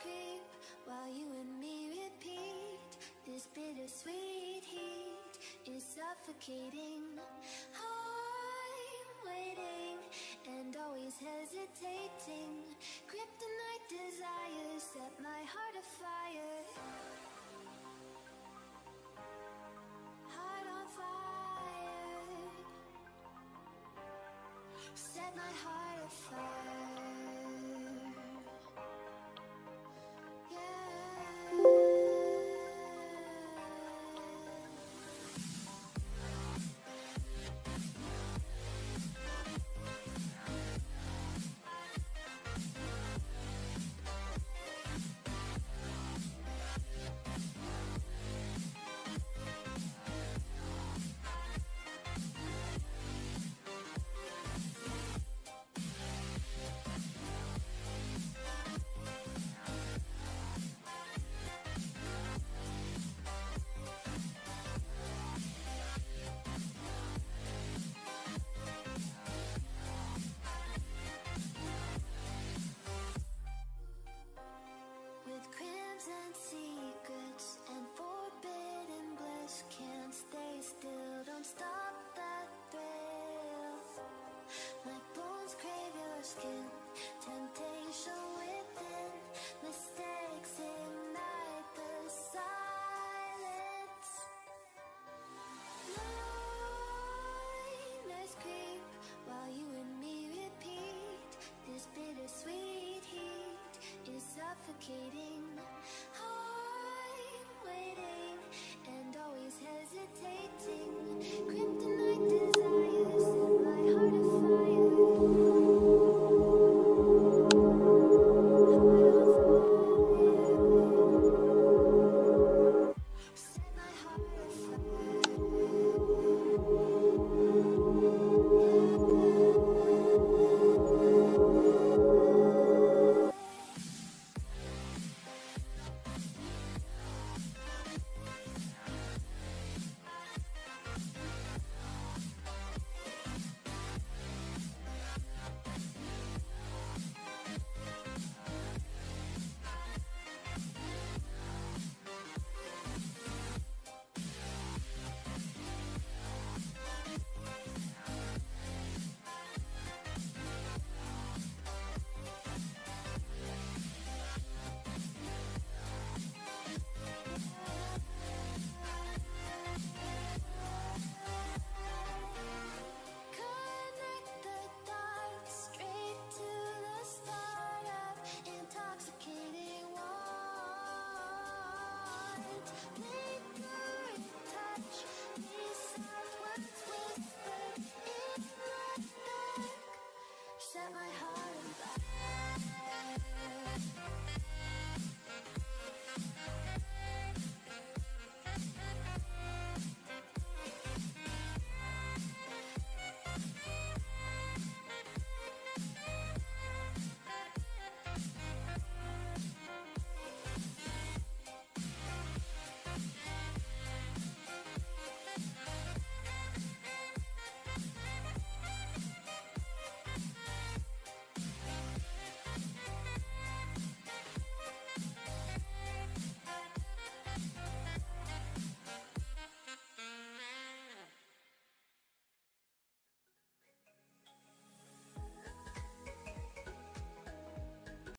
creep while you and me repeat this bittersweet heat is suffocating. I'm waiting and always hesitating. suffocating.